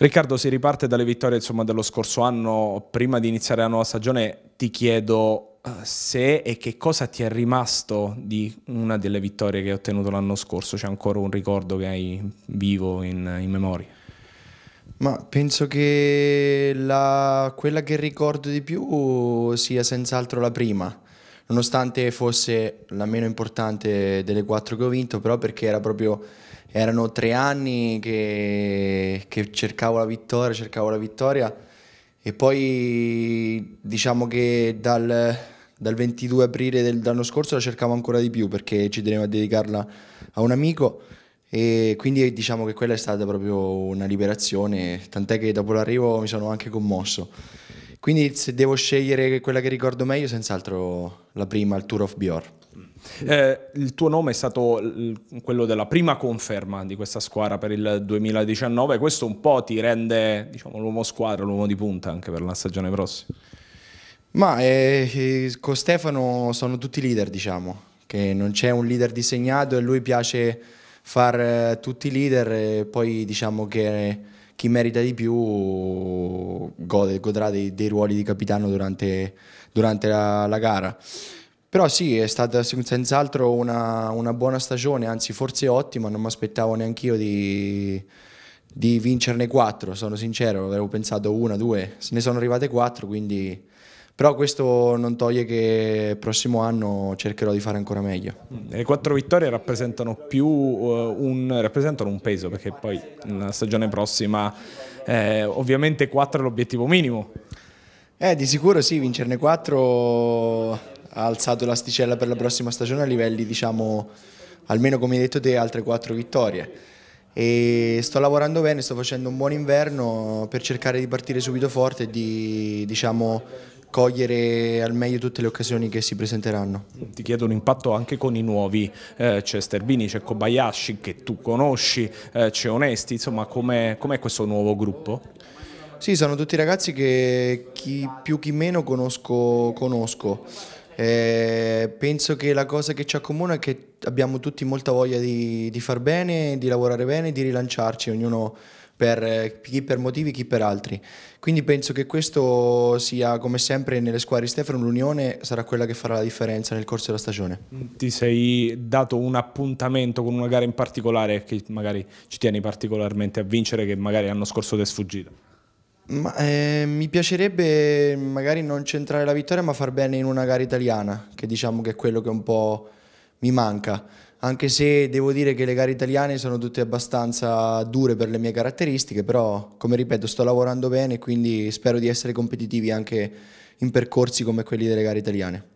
Riccardo, si riparte dalle vittorie insomma, dello scorso anno. Prima di iniziare la nuova stagione, ti chiedo uh, se e che cosa ti è rimasto di una delle vittorie che hai ottenuto l'anno scorso. C'è ancora un ricordo che hai vivo in, in memoria? Ma penso che la, quella che ricordo di più sia senz'altro la prima, nonostante fosse la meno importante delle quattro che ho vinto, però perché era proprio erano tre anni che, che cercavo la vittoria, cercavo la vittoria e poi diciamo che dal, dal 22 aprile dell'anno scorso la cercavo ancora di più perché ci tenevo a dedicarla a un amico e quindi diciamo che quella è stata proprio una liberazione, tant'è che dopo l'arrivo mi sono anche commosso. Quindi se devo scegliere quella che ricordo meglio, senz'altro la prima, il Tour of Bior. Eh, il tuo nome è stato quello della prima conferma di questa squadra per il 2019, questo un po' ti rende diciamo, l'uomo squadra, l'uomo di punta anche per la stagione prossima? Ma eh, con Stefano sono tutti leader, diciamo, che non c'è un leader disegnato e lui piace far eh, tutti leader e poi diciamo che chi merita di più gode, godrà dei, dei ruoli di capitano durante, durante la, la gara. Però sì, è stata senz'altro una, una, buona stagione, anzi forse ottima, non mi aspettavo neanche io di, di, vincerne quattro, sono sincero, avevo pensato una, due, se ne sono arrivate quattro, quindi... Però questo non toglie che il prossimo anno cercherò di fare ancora meglio. Le quattro vittorie rappresentano più uh, un, rappresentano un peso, perché poi la stagione prossima eh, ovviamente quattro è l'obiettivo minimo. Eh, di sicuro sì, vincerne quattro ha alzato l'asticella per la prossima stagione a livelli, diciamo, almeno come hai detto te, altre quattro vittorie. E sto lavorando bene, sto facendo un buon inverno per cercare di partire subito forte e di, diciamo, cogliere al meglio tutte le occasioni che si presenteranno. Ti chiedo un impatto anche con i nuovi, eh, c'è Sterbini, c'è Kobayashi che tu conosci, eh, c'è Onesti, insomma com'è, com questo nuovo gruppo? Sì, sono tutti ragazzi che chi più chi meno conosco. conosco. Eh, penso che la cosa che ci accomuna è che abbiamo tutti molta voglia di, di far bene, di lavorare bene, di rilanciarci, ognuno per chi per motivi, chi per altri. Quindi penso che questo sia, come sempre nelle squadre di Stefano, l'unione sarà quella che farà la differenza nel corso della stagione. Ti sei dato un appuntamento con una gara in particolare che magari ci tieni particolarmente a vincere, che magari l'anno scorso ti è sfuggita? Ma, eh, mi piacerebbe magari non centrare la vittoria ma far bene in una gara italiana, che diciamo che è quello che un po' mi manca. Anche se devo dire che le gare italiane sono tutte abbastanza dure per le mie caratteristiche, però come ripeto sto lavorando bene e quindi spero di essere competitivi anche in percorsi come quelli delle gare italiane.